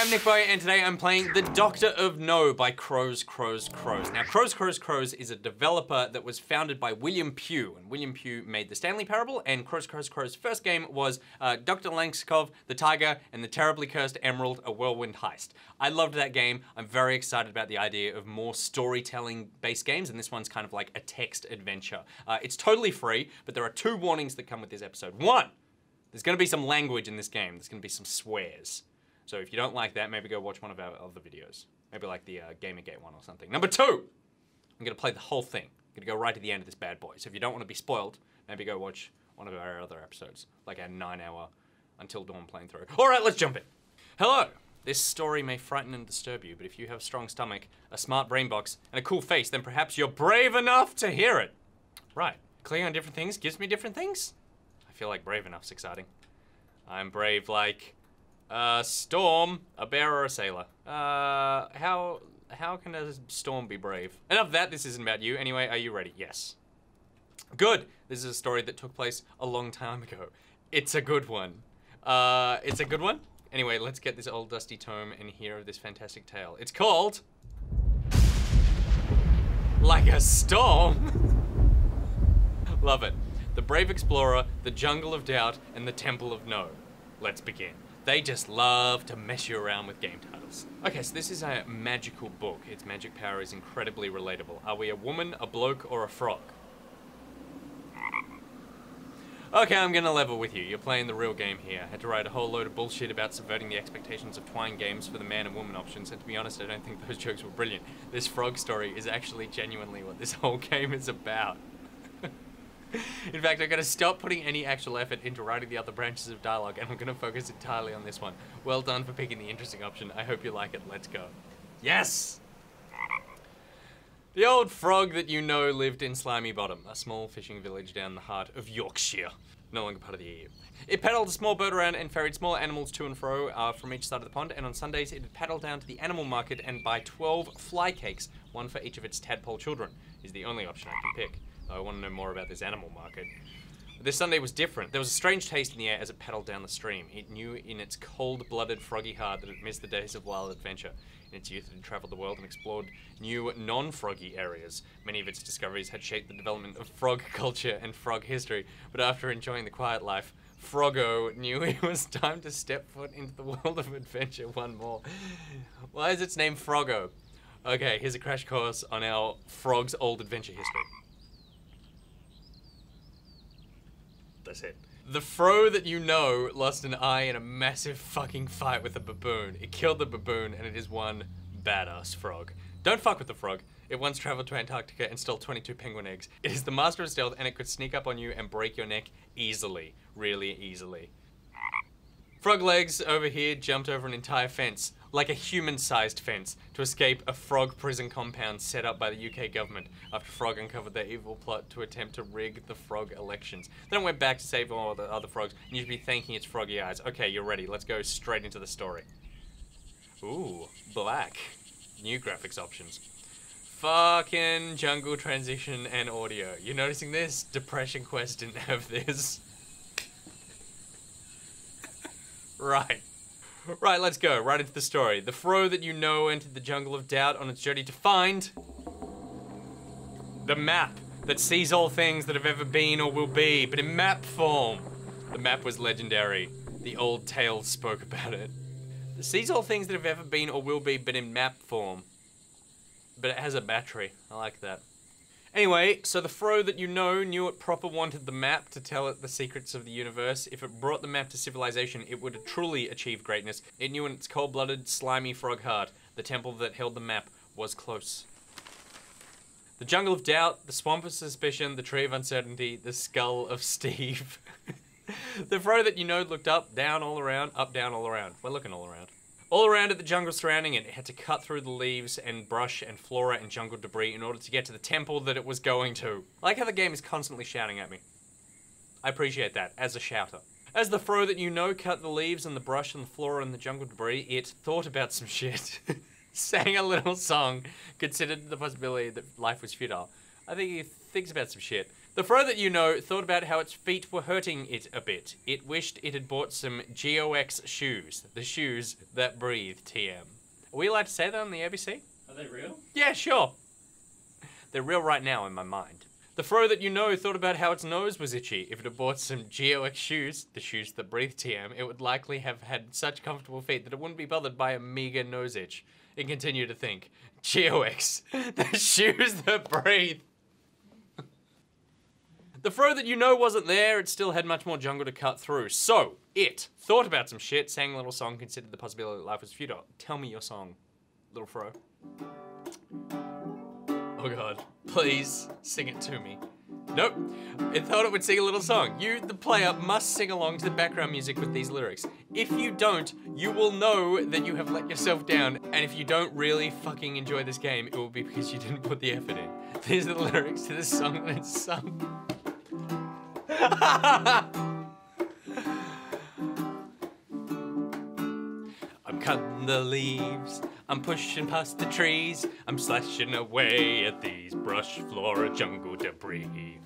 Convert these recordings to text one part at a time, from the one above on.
I'm NichBoy, and today I'm playing The Doctor of No by Crows, Crows, Crows. Now, Crows, Crows, Crows is a developer that was founded by William Pugh, and William Pugh made the Stanley Parable, and Crows, Crows, Crows' first game was uh, Dr. Langeskov, the Tiger, and the Terribly Cursed Emerald, a Whirlwind Heist. I loved that game. I'm very excited about the idea of more storytelling-based games, and this one's kind of like a text adventure. Uh, it's totally free, but there are two warnings that come with this episode. One, there's gonna be some language in this game. There's gonna be some swears. So if you don't like that, maybe go watch one of our other videos. Maybe like the uh, Gamergate one or something. Number two, I'm gonna play the whole thing. I'm gonna go right to the end of this bad boy. So if you don't want to be spoiled, maybe go watch one of our other episodes, like our nine-hour Until Dawn playing through. All right, let's jump in. Hello. This story may frighten and disturb you, but if you have a strong stomach, a smart brain box, and a cool face, then perhaps you're brave enough to hear it. Right. Clicking on different things gives me different things. I feel like brave enough's exciting. I'm brave like uh, storm, a bear or a sailor. Uh, how how can a storm be brave? Enough of that. This isn't about you. Anyway, are you ready? Yes. Good. This is a story that took place a long time ago. It's a good one. Uh, it's a good one. Anyway, let's get this old dusty tome and hear of this fantastic tale. It's called Like a Storm. Love it. The Brave Explorer, The Jungle of Doubt, and The Temple of No. Let's begin. They just love to mess you around with game titles. Okay, so this is a magical book. Its magic power is incredibly relatable. Are we a woman, a bloke, or a frog? Okay, I'm gonna level with you. You're playing the real game here. Had to write a whole load of bullshit about subverting the expectations of Twine games for the man and woman options, and to be honest, I don't think those jokes were brilliant. This frog story is actually genuinely what this whole game is about. In fact, I'm going to stop putting any actual effort into writing the other branches of dialogue, and I'm going to focus entirely on this one. Well done for picking the interesting option. I hope you like it. Let's go. Yes! The old frog that you know lived in Slimy Bottom, a small fishing village down the heart of Yorkshire, no longer part of the EU. It paddled a small boat around and ferried small animals to and fro uh, from each side of the pond, and on Sundays it would paddle down to the animal market and buy 12 fly cakes, one for each of its tadpole children, is the only option I can pick. I want to know more about this animal market. This Sunday was different. There was a strange taste in the air as it paddled down the stream. It knew in its cold-blooded, froggy heart that it missed the days of wild adventure. In its youth, it had traveled the world and explored new, non-froggy areas. Many of its discoveries had shaped the development of frog culture and frog history, but after enjoying the quiet life, Froggo knew it was time to step foot into the world of adventure one more. Why is its name Froggo? Okay, here's a crash course on our frog's old adventure history. That's it. The fro that you know lost an eye in a massive fucking fight with a baboon. It killed the baboon and it is one badass frog. Don't fuck with the frog. It once traveled to Antarctica and stole 22 penguin eggs. It is the master of stealth and it could sneak up on you and break your neck easily. Really easily. Frog Legs over here jumped over an entire fence, like a human-sized fence, to escape a frog prison compound set up by the UK government after Frog uncovered their evil plot to attempt to rig the frog elections. Then it went back to save all the other frogs, and you should be thanking its froggy eyes. Okay, you're ready. Let's go straight into the story. Ooh, black. New graphics options. Fucking jungle transition and audio. You're noticing this? Depression Quest didn't have this. Right. Right, let's go. Right into the story. The fro that you know entered the jungle of doubt on its journey to find the map that sees all things that have ever been or will be, but in map form. The map was legendary. The old tales spoke about it. It sees all things that have ever been or will be, but in map form. But it has a battery. I like that. Anyway, so the Fro that you know knew it proper wanted the map to tell it the secrets of the universe. If it brought the map to civilization, it would truly achieve greatness. It knew in its cold-blooded, slimy frog heart, the temple that held the map was close. The jungle of doubt, the swamp of suspicion, the tree of uncertainty, the skull of Steve. the Fro that you know looked up, down, all around, up, down, all around. We're looking all around. All around it, the jungle surrounding it, it had to cut through the leaves and brush and flora and jungle debris in order to get to the temple that it was going to. I like how the game is constantly shouting at me. I appreciate that, as a shouter. As the fro that you know cut the leaves and the brush and the flora and the jungle debris, it thought about some shit. Sang a little song, considered the possibility that life was futile. I think he thinks about some shit. The fro that you know thought about how its feet were hurting it a bit. It wished it had bought some GOX shoes, the shoes that breathe. TM. Are we allowed to say that on the ABC? Are they real? Yeah, sure. They're real right now in my mind. The fro that you know thought about how its nose was itchy. If it had bought some GOX shoes, the shoes that breathe TM, it would likely have had such comfortable feet that it wouldn't be bothered by a meager nose itch. It continued to think, GOX, the shoes that breathe. The fro that you know wasn't there, it still had much more jungle to cut through. So, it thought about some shit, sang a little song, considered the possibility that life was futile. Tell me your song, little fro. Oh god, please sing it to me. Nope. It thought it would sing a little song. You, the player, must sing along to the background music with these lyrics. If you don't, you will know that you have let yourself down, and if you don't really fucking enjoy this game, it will be because you didn't put the effort in. These are the lyrics to the song that it's sung. I'm cutting the leaves, I'm pushing past the trees, I'm slashing away at these brush flora jungle debris.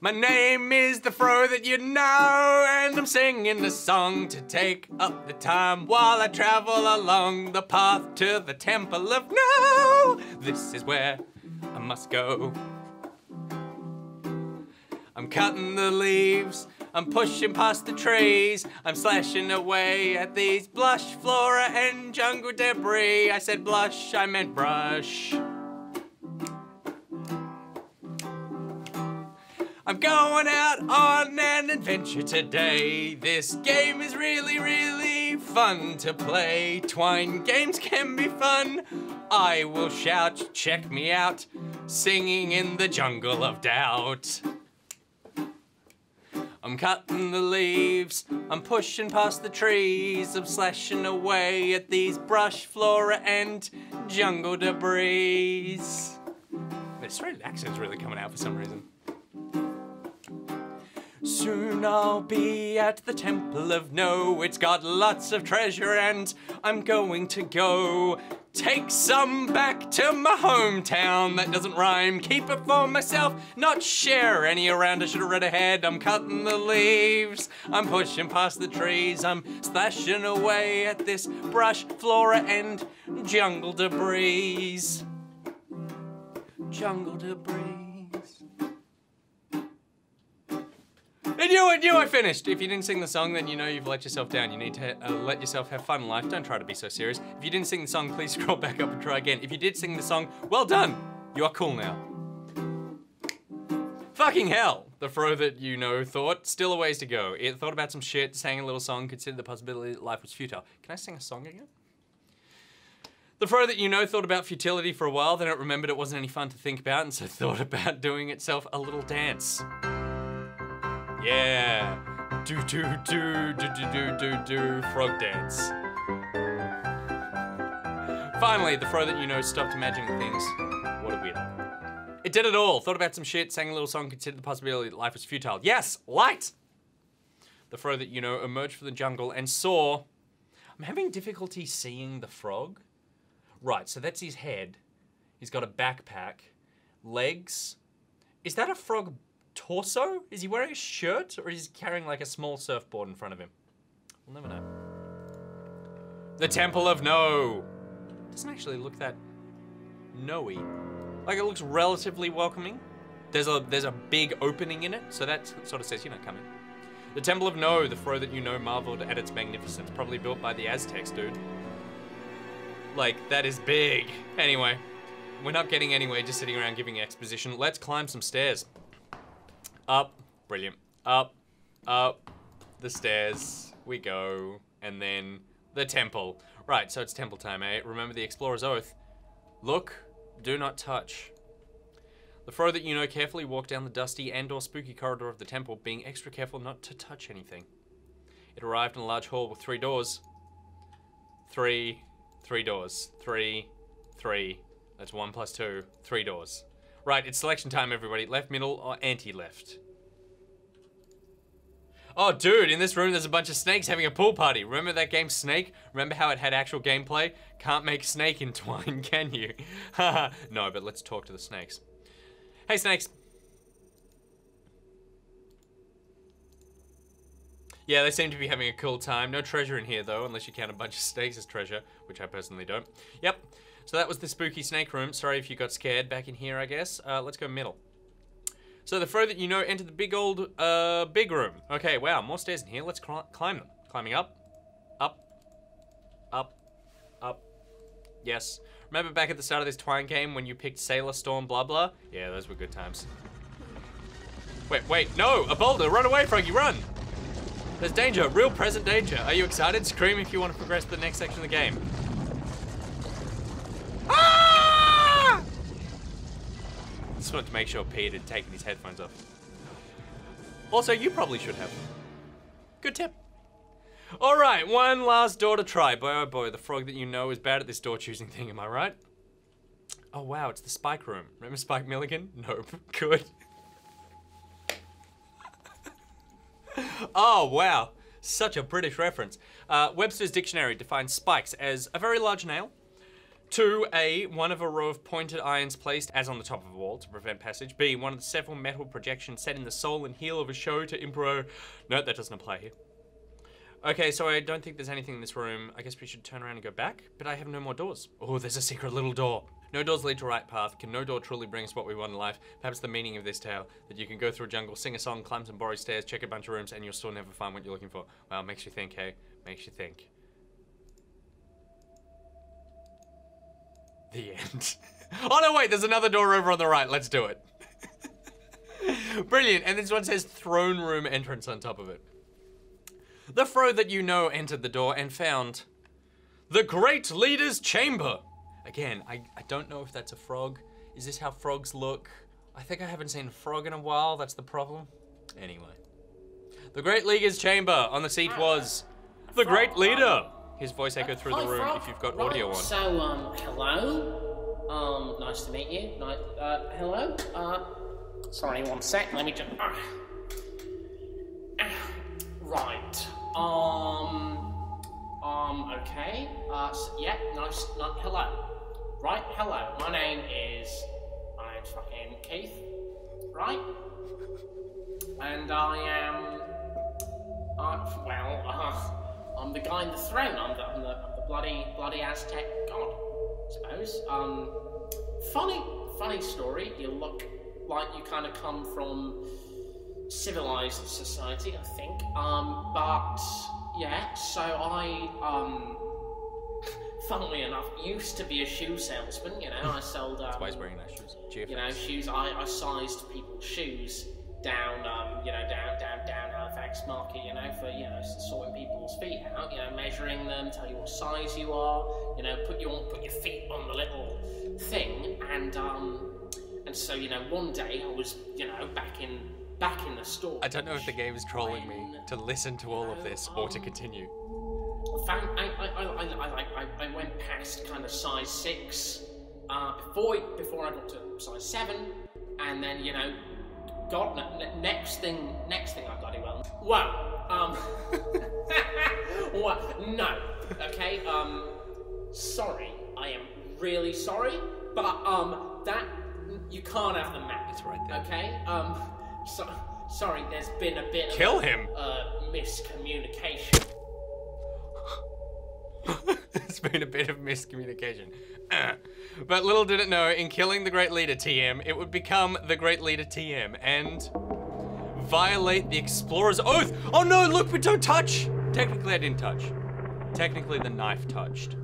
My name is the fro that you know, and I'm singing a song to take up the time while I travel along the path to the temple of no. This is where I must go. I'm cutting the leaves, I'm pushing past the trees, I'm slashing away at these blush flora and jungle debris. I said blush, I meant brush. I'm going out on an adventure today. This game is really, really fun to play. Twine games can be fun. I will shout, check me out, singing in the jungle of doubt. I'm cutting the leaves, I'm pushing past the trees, I'm slashing away at these brush flora and jungle debris. This accent's really coming out for some reason. Soon I'll be at the Temple of No. It's got lots of treasure and I'm going to go take some back to my hometown. That doesn't rhyme. Keep it for myself, not share any around. I should have read ahead. I'm cutting the leaves. I'm pushing past the trees. I'm slashing away at this brush, flora, and jungle debris. Jungle debris. And you, I finished. If you didn't sing the song, then you know you've let yourself down. You need to uh, let yourself have fun in life. Don't try to be so serious. If you didn't sing the song, please scroll back up and try again. If you did sing the song, well done. You are cool now. Fucking hell. The fro that you know thought, still a ways to go. It thought about some shit, sang a little song, considered the possibility that life was futile. Can I sing a song again? The fro that you know thought about futility for a while, then it remembered it wasn't any fun to think about, and so thought about doing itself a little dance. Yeah. Do do do do do do do do frog dance. Finally, the fro that you know stopped imagining things. What a weirdo. It did it all. Thought about some shit, sang a little song, considered the possibility that life was futile. Yes, light! The fro that you know emerged from the jungle and saw. I'm having difficulty seeing the frog. Right, so that's his head. He's got a backpack, legs. Is that a frog torso? Is he wearing a shirt or is he carrying like a small surfboard in front of him? We'll never know. The Temple of No. Doesn't actually look that no-y. Like it looks relatively welcoming. There's a there's a big opening in it, so that sort of says, you know, come in. The Temple of No, the fro that you know marveled at its magnificence, probably built by the Aztecs, dude. Like, that is big. Anyway, we're not getting anywhere just sitting around giving exposition. Let's climb some stairs. Up, brilliant. Up, up, the stairs, we go, and then the temple. Right, so it's temple time, eh? Remember the explorer's oath. Look, do not touch. The fro that you know carefully walked down the dusty and or spooky corridor of the temple, being extra careful not to touch anything. It arrived in a large hall with three doors. Three, three doors. Three, three. That's one plus two. Three doors. Right, it's selection time, everybody. Left, middle, or anti-left. Oh, dude, in this room there's a bunch of snakes having a pool party. Remember that game Snake? Remember how it had actual gameplay? Can't make snake in Twine, can you? Haha, no, but let's talk to the snakes. Hey, snakes. Yeah, they seem to be having a cool time. No treasure in here, though, unless you count a bunch of snakes as treasure, which I personally don't. Yep. So that was the spooky snake room. Sorry if you got scared back in here, I guess. Uh, let's go middle. So the further you know, enter the big old, uh, big room. Okay, wow, more stairs in here. Let's climb them. Climbing up, up, up, up. Yes. Remember back at the start of this Twine game when you picked Sailor Storm blah blah? Yeah, those were good times. Wait, wait, no! A boulder! Run away, Froggy, run! There's danger, real present danger. Are you excited? Scream if you want to progress to the next section of the game. Ah! Just wanted to make sure Pete had taken his headphones off. Also, you probably should have. Good tip. All right, one last door to try. Boy, oh boy, the frog that you know is bad at this door choosing thing, am I right? Oh wow, it's the Spike room. Remember Spike Milligan? Nope. Good. oh, wow. Such a British reference. Uh, Webster's dictionary defines spikes as a very large nail. Two, A, one of a row of pointed irons placed as on the top of a wall to prevent passage. B, one of the several metal projections set in the sole and heel of a show to improv. No, that doesn't apply here. Okay, so I don't think there's anything in this room. I guess we should turn around and go back, but I have no more doors. Oh, there's a secret little door. No doors lead to right path. Can no door truly bring us what we want in life? Perhaps the meaning of this tale, that you can go through a jungle, sing a song, climb some borrowed stairs, check a bunch of rooms, and you'll still never find what you're looking for. Well, makes you think, hey? Makes you think. The end. oh no, wait, there's another door over on the right. Let's do it. Brilliant, and this one says throne room entrance on top of it. The fro that you know entered the door and found the Great Leader's Chamber. Again, I, I don't know if that's a frog. Is this how frogs look? I think I haven't seen a frog in a while, that's the problem. Anyway. The Great Leader's Chamber. On the seat was the Great Leader. His voice echoed through the room if you've got audio on. So, um, hello? Um, nice to meet you. Nice, uh, hello? Uh, sorry, one sec. Let me just... Uh, uh, right. Um. Um. Okay. Uh. So, yeah. Nice. Not. Hello. Right. Hello. My name is. My name's fucking Keith. Right. And I am. Uh. Well. Uh. I'm the guy in the throne. I'm the. I'm the, I'm the bloody bloody Aztec god. I suppose. Um. Funny. Funny story. You look like you kind of come from civilized society, I think. Um, but yeah, so I, um, funnily enough, used to be a shoe salesman. You know, I sold. Um, That's why he's wearing nice shoes. You know, shoes. I, I sized people's shoes down, um, you know, down, down, Market. You know, for you know, sorting people's feet out. You know, measuring them, tell you what size you are. You know, put your put your feet on the little thing, and um, and so you know, one day I was, you know, back in back in the store. I don't know if the game is trolling me to listen to all of this or to continue. I, I, I, I, I, went past kind of size six uh, before before I got to size seven, and then you know, got next thing next thing I got, well. Well, um, well, no, okay, um, sorry, I am really sorry, but um, that you can't have the map. It's right there. Okay, um. So, sorry, there's been a bit Kill of him. Uh, miscommunication. There's been a bit of miscommunication. Uh. But little did it know, in killing the Great Leader TM, it would become the Great Leader TM and violate the Explorer's Oath. Oh no, look, we don't touch. Technically, I didn't touch. Technically, the knife touched.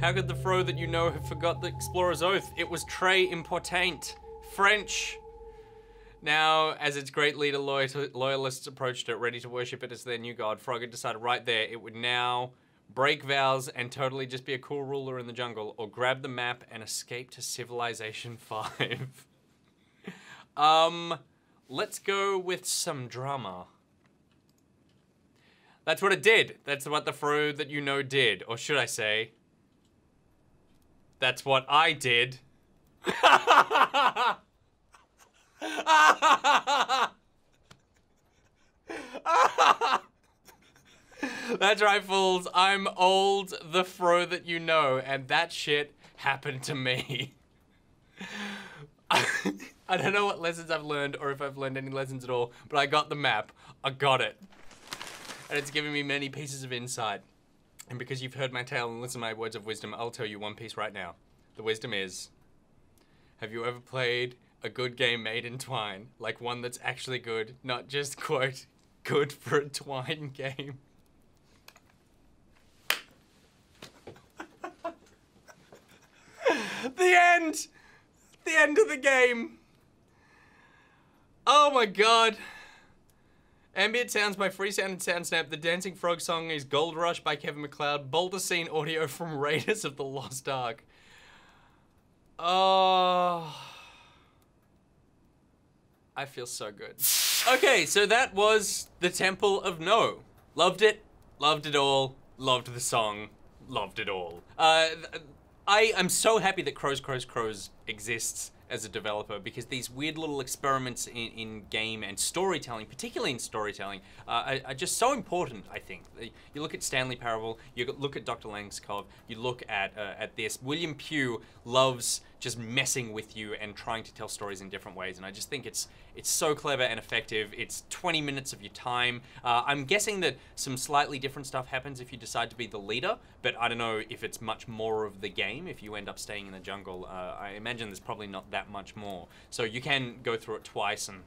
How could the fro that you know have forgot the Explorer's Oath? It was très important. French. Now, as its great leader loyalists approached it, ready to worship it as their new god, Frog had decided right there it would now break vows and totally just be a cool ruler in the jungle, or grab the map and escape to Civilization 5. um, let's go with some drama. That's what it did. That's what the fro that you know did. Or should I say, that's what I did. That's right, fools. I'm old, the fro that you know, and that shit happened to me. I don't know what lessons I've learned or if I've learned any lessons at all, but I got the map. I got it. And it's given me many pieces of insight. And because you've heard my tale and listened to my words of wisdom, I'll tell you one piece right now. The wisdom is Have you ever played a good game made in Twine? Like one that's actually good, not just, quote, good for a Twine game. the end! The end of the game! Oh my god. Ambient sounds by Freesound and Soundsnap. The Dancing Frog song is Gold Rush by Kevin MacLeod. Boulder Scene audio from Raiders of the Lost Ark. Oh. I feel so good. Okay, so that was The Temple of No. Loved it, loved it all, loved the song, loved it all. Uh, I am so happy that Crows, Crows, Crows exists as a developer because these weird little experiments in, in game and storytelling, particularly in storytelling, uh, are, are, just so important. I think you look at Stanley Parable, you look at Dr. Langeskov, you look at uh, at this. William Pugh loves just messing with you and trying to tell stories in different ways, and I just think it's it's so clever and effective. It's 20 minutes of your time. Uh, I'm guessing that some slightly different stuff happens if you decide to be the leader, but I don't know if it's much more of the game if you end up staying in the jungle. Uh, I imagine there's probably not that much more. So you can go through it twice and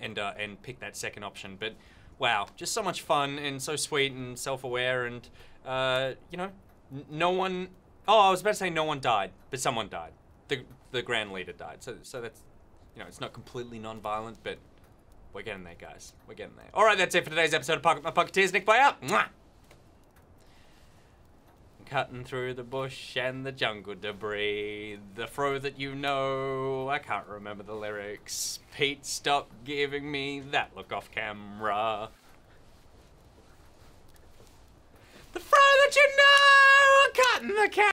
and uh, and pick that second option. But wow, just so much fun and so sweet and self-aware and uh, you know, no one. Oh, I was about to say no one died, but someone died. The the grand leader died. So so that's you know it's not completely non-violent, but we're getting there, guys. We're getting there. All right, that's it for today's episode of Pocket My Pocketeers. NichBoy out. Mwah! cutting through the bush and the jungle debris. The fro that you know, I can't remember the lyrics. Pete, stop giving me that look off camera. The fro that you know, cutting the cat.